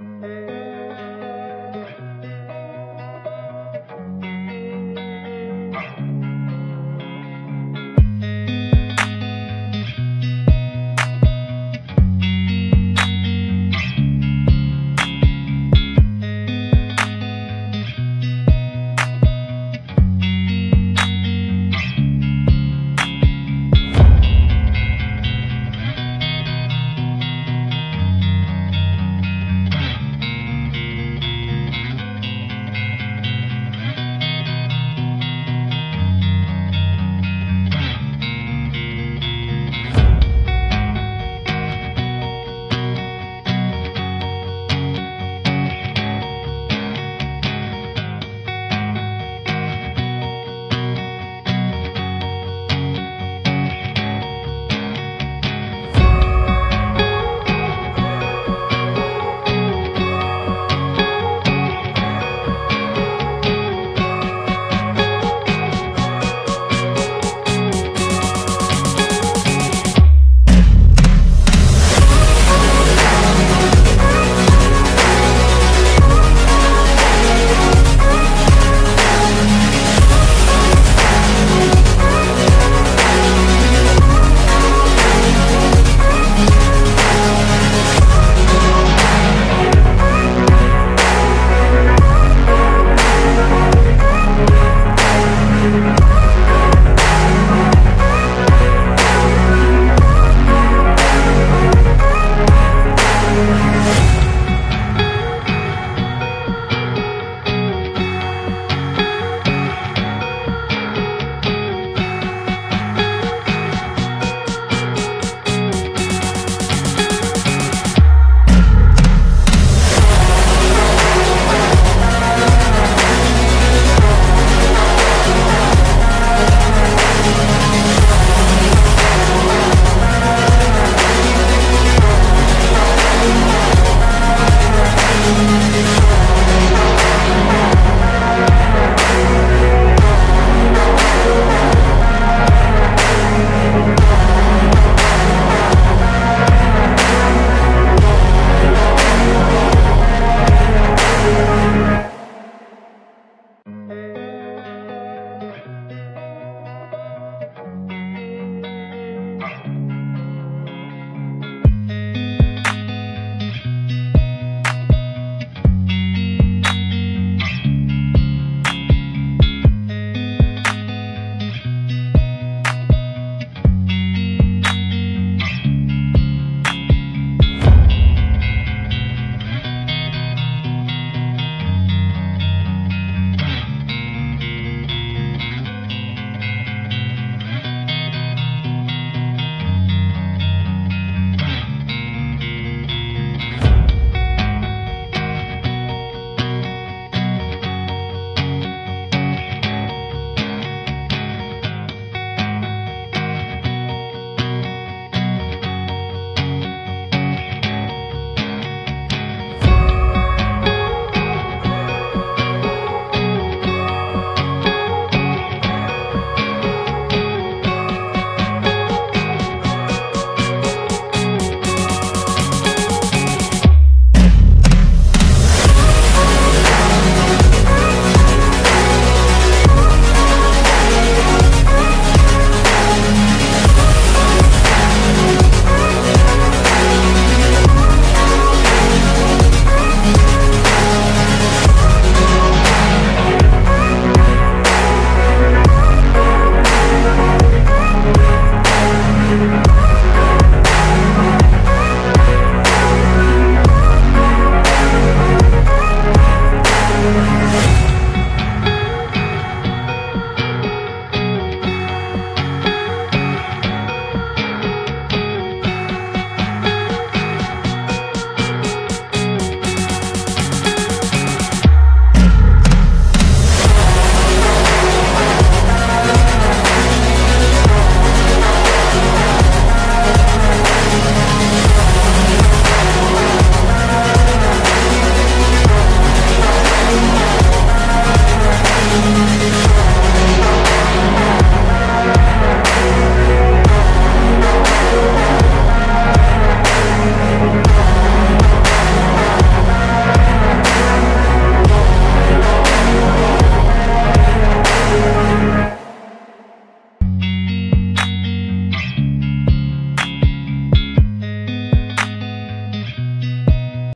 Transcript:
Mm-hmm.